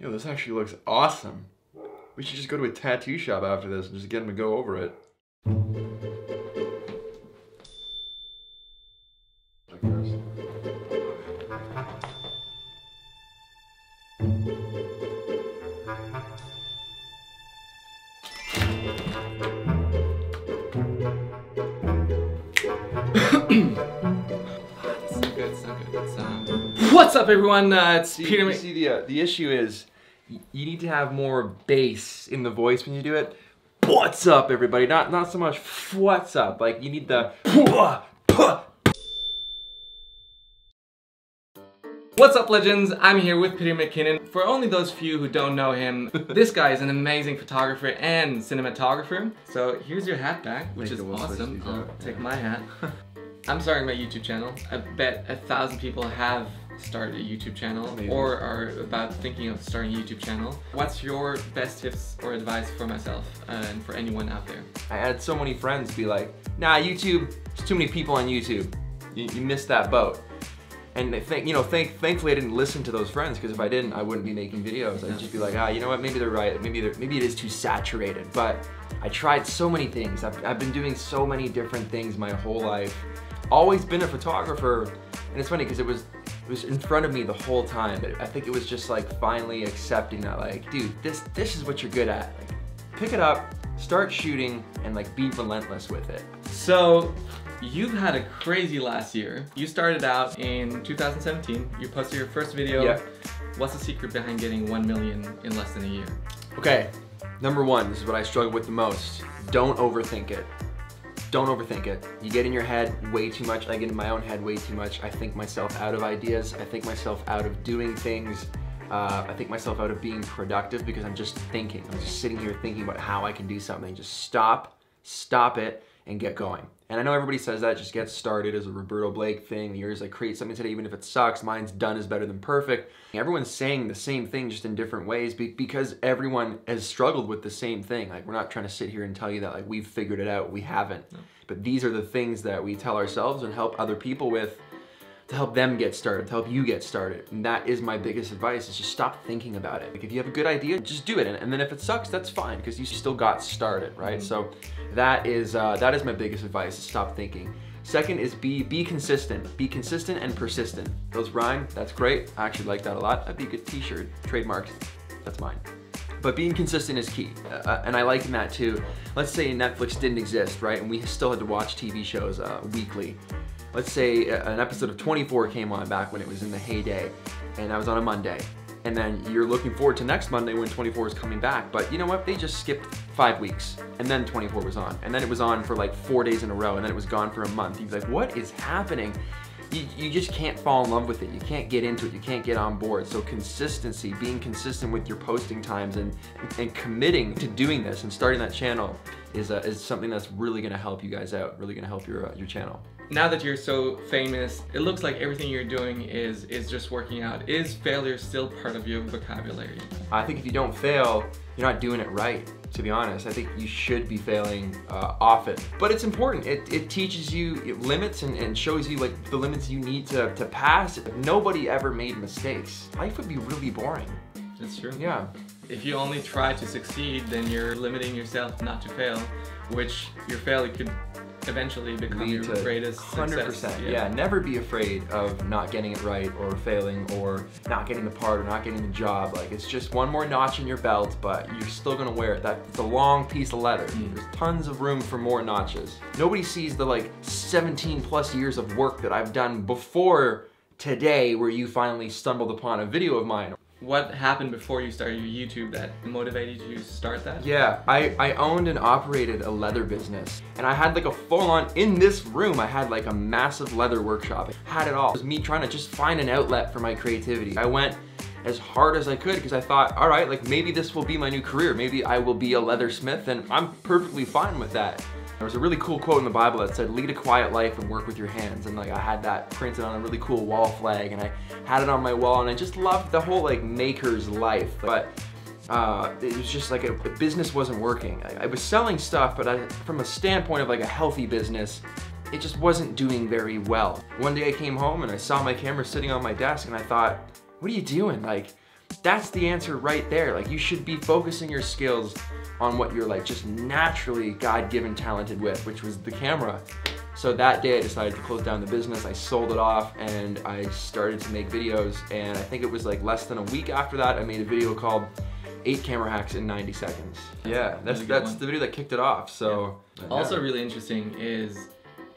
Yo, this actually looks awesome. We should just go to a tattoo shop after this and just get him to go over it. so good, so good. It's, What's up, everyone? Uh, it's See, Peter. you see the uh, the issue is y- you need to have more bass in the voice when you do it. What's up, everybody? Not not so much what's up. Like you need the What's up, legends? I'm here with Peter McKinnon. For only those few who don't know him, this guy is an amazing photographer and cinematographer. So here's your hat back, which is you. We'll switch awesome. I'll out, oh, take yeah. my hat. I'm starting my YouTube channel. I bet a thousand people have started a YouTube channel or are about thinking of starting a YouTube channel. What's your best tips or advice for myself uh, and for anyone out there? I had so many friends be like, nah, YouTube, there's too many people on YouTube. You, you missed that boat. And they think, you know, thank, thankfully I didn't listen to those friends because if I didn't, I wouldn't be making videos. I'd just be like, ah, you know what, maybe they're right. Maybe they're, maybe it is too saturated. But I tried so many things. I've, I've been doing so many different things my whole life. Always been a photographer. And it's funny because it was, it was in front of me the whole time. But I think it was just like finally accepting that like, dude, this, this is what you're good at. Like, pick it up, start shooting, and like be relentless with it. So, you've had a crazy last year. You started out in 2017. You posted your first video. Yeah. What's the secret behind getting 1 million in less than a year? Okay, number one, this is what I struggle with the most. Don't overthink it. Don't overthink it. You get in your head way too much. I get in my own head way too much. I think myself out of ideas. I think myself out of doing things. Uh, I think myself out of being productive because I'm just thinking. I'm just sitting here thinking about how I can do something. Just stop, stop it, and get going. And I know everybody says that, just get started as a Roberto Blake thing. Yours like create something today, even if it sucks. Mine's done is better than perfect. Everyone's saying the same thing just in different ways because everyone has struggled with the same thing. Like we're not trying to sit here and tell you that like we've figured it out. We haven't. But these are the things that we tell ourselves and help other people with to help them get started, to help you get started. And that is my biggest advice is just stop thinking about it. Like if you have a good idea, just do it. And, then if it sucks, that's fine because you still got started, right? So that is uh, that is my biggest advice is stop thinking. Second is be be consistent. Be consistent and persistent. Those rhyme, that's great. I actually like that a lot. That'd be a good t-shirt. Trademarked. That's mine. But being consistent is key, uh, and I like that too. Let's say Netflix didn't exist, right? And we still had to watch TV shows uh, weekly. Let's say an episode of 24 came on back when it was in the heyday, and that was on a Monday. And then you're looking forward to next Monday when 24 is coming back. But you know what? They just skipped five weeks, and then 24 was on, and then it was on for like four days in a row, and then it was gone for a month. You'd be like, what is happening? you, you just can't fall in love with it. You can't get into it. You can't get on board. So consistency, being consistent with your posting times and, and committing to doing this and starting that channel is, uh, is something that's really gonna help you guys out, really gonna help your, uh, your channel. Now that you're so famous, it looks like everything you're doing is is just working out. Is failure still part of your vocabulary? I think if you don't fail, you're not doing it right. To be honest, I think you should be failing uh, often. But it's important. It, it teaches you it limits and, and shows you like the limits you need to, to pass. Nobody ever made mistakes. Life would be really boring. That's true. Yeah. If you only try to succeed, then you're limiting yourself not to fail, which your failure could eventually become your greatest 100%. success. Yeah. never be afraid of not getting it right or failing or not getting the part or not getting the job. Like it's just one more notch in your belt, but you're still gonna wear it. That it's a long piece of leather. Mm. There's tons of room for more notches. Nobody sees the like 17 plus years of work that I've done before today where you finally stumbled upon a video of mine. What happened before you started your YouTube that motivated you to start that? Yeah, I, I owned and operated a leather business. And I had like a full on, in this room, I had like a massive leather workshop. I had it all. It was me trying to just find an outlet for my creativity. I went as hard as I could because I thought, all right, like maybe this will be my new career. Maybe I will be a leathersmith and I'm perfectly fine with that. There was a really cool quote in the Bible that said, lead a quiet life and work with your hands. And like I had that printed on a really cool wall flag and I had it on my wall and I just loved the whole like maker's life. But uh, it was just like a, a business wasn't working. I, I was selling stuff, but I, from a standpoint of like a healthy business, it just wasn't doing very well. One day I came home and I saw my camera sitting on my desk and I thought, what are you doing? Like, that's the answer right there. Like you should be focusing your skills on what you're like just naturally God-given talented with, which was the camera. So that day I decided to close down the business. I sold it off and I started to make videos. And I think it was like less than a week after that, I made a video called eight camera hacks in 90 seconds. Yeah, that's that's the video that kicked it off. So yeah. also really interesting is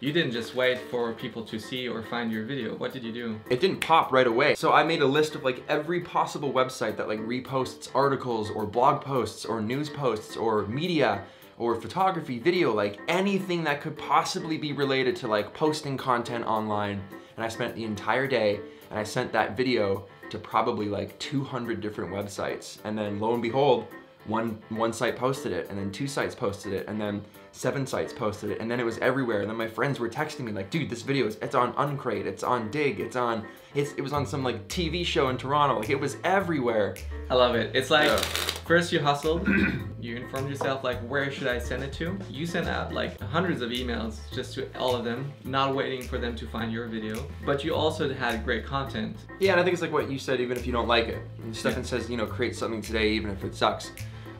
you didn't just wait for people to see or find your video. What did you do? It didn't pop right away. So I made a list of like every possible website that like reposts articles or blog posts or news posts or media or photography, video, like anything that could possibly be related to like posting content online. And I spent the entire day and I sent that video to probably like 200 different websites. And then lo and behold, one one site posted it and then two sites posted it and then seven sites posted it and then it was everywhere. And then my friends were texting me like dude this video is it's on uncrate it's on Digg it's on it's it was on some like tv show in toronto. Like it was everywhere. I love it. It's like yeah. first you hustled you informed yourself like where should i send it to? You sent out like hundreds of emails just to all of them not waiting for them to find your video. But you also had great content. Yeah and i think it's like what you said even if you don't like it. And stefan yeah. says you know create something today even if it sucks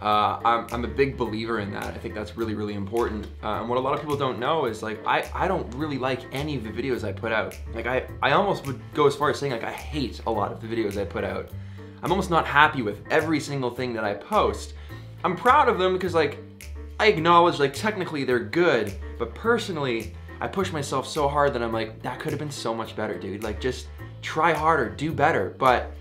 uh, I'm, I'm, a big believer in that. I think that's really, really important. Uh, and what a lot of people don't know is like, I, I don't really like any of the videos I put out. Like I, I almost would go as far as saying like, I hate a lot of the videos I put out. I'm almost not happy with every single thing that I post. I'm proud of them because like, I acknowledge like technically they're good, but personally, I push myself so hard that I'm like, that could have been so much better, dude. Like just try harder, do better. But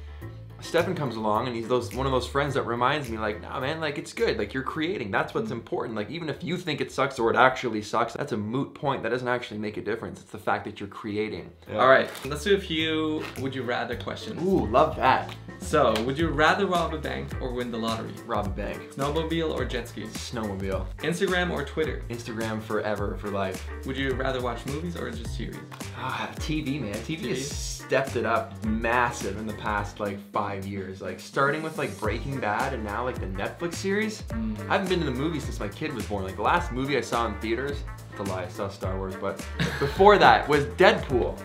Stefan comes along and he's those one of those friends that reminds me like, nah man, like it's good. Like you're creating. That's what's important. Like even if you think it sucks or it actually sucks, that's a moot point. That doesn't actually make a difference. It's the fact that you're creating. Yeah. All right, let's do a few would you rather questions. Ooh, love that. So, would you rather rob a bank or win the lottery? Rob a bank. Snowmobile or jet ski? Snowmobile. Instagram or Twitter? Instagram forever, for life. Would you rather watch movies or just series? Ah, TV, man. TV, TV has stepped it up massive in the past like five years. Like starting with like Breaking Bad and now like the Netflix series. Mm. I haven't been to the movies since my kid was born. Like the last movie I saw in theaters, the lie, I saw Star Wars, but before that was Deadpool.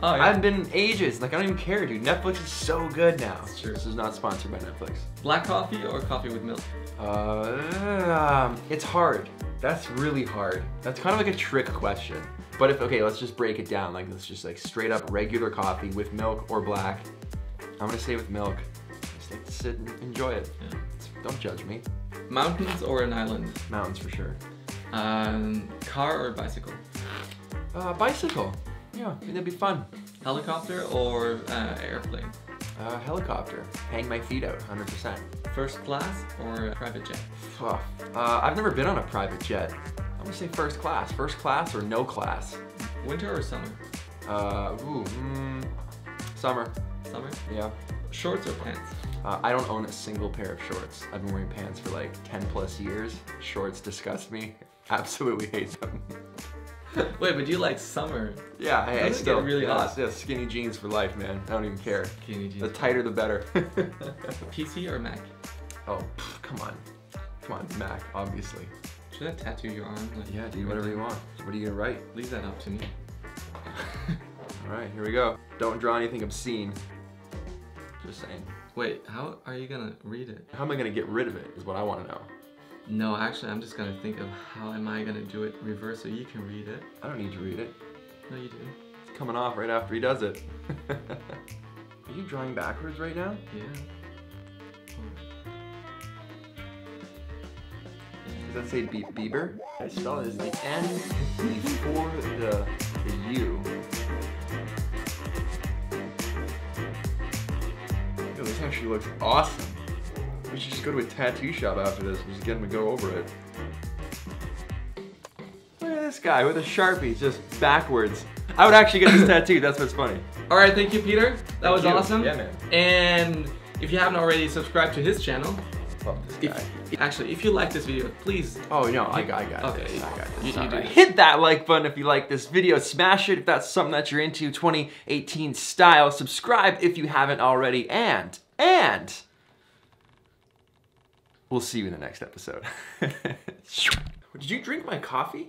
Oh, yeah. I haven't been in ages. Like, I don't even care, dude. Netflix is so good now. True. This is not sponsored by Netflix. Black coffee or coffee with milk? Uh, um, it's hard. That's really hard. That's kind of like a trick question. But if, okay, let's just break it down. Like, let's just like straight up regular coffee with milk or black. I'm gonna say with milk. Just like to sit and enjoy it. Yeah. Don't judge me. Mountains or an island? Mountains for sure. Um, car or bicycle? Uh, bicycle. Yeah, that'd be fun. Helicopter or uh, airplane? Uh, helicopter. Hang my feet out, 100%. First class or private jet? Uh, I've never been on a private jet. I'm gonna say first class. First class or no class. Winter or summer? Uh, ooh, mm, summer. Summer? Yeah. Shorts or pants? Uh, I don't own a single pair of shorts. I've been wearing pants for like 10 plus years. Shorts disgust me. Absolutely hate them. Wait, but you like summer? Yeah, I, I still really yeah, hot. Yeah, skinny jeans for life, man. I don't even care. Skinny jeans. The tighter, the better. PC or Mac? Oh, pff, come on, come on, Mac, obviously. Should I tattoo your arm? Like, yeah, dude, whatever you want. What are you gonna write? Leave that up to me. All right, here we go. Don't draw anything obscene. Just saying. Wait, how are you gonna read it? How am I gonna get rid of it? Is what I want to know. No, actually, I'm just gonna think of how am I gonna do it reverse so you can read it. I don't need to read it. No, you do. It's coming off right after he does it. Are you drawing backwards right now? Yeah. Does that say Be Bieber? I spell it as the N before the, the U. Actually looks awesome. We should just go to a tattoo shop after this and just get him to go over it. Look at this guy with a Sharpie, just backwards. I would actually get this tattoo, that's what's funny. All right, thank you, Peter. That thank was you. awesome. Yeah, man. And if you haven't already subscribed to his channel, if, actually, if you like this video, please. Oh no, I got, I got okay, this. I got this. You, you right. Hit that like button if you like this video. Smash it if that's something that you're into, 2018 style. Subscribe if you haven't already, and and we'll see you in the next episode. Did you drink my coffee?